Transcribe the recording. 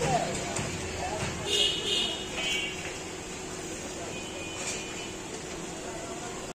Yes.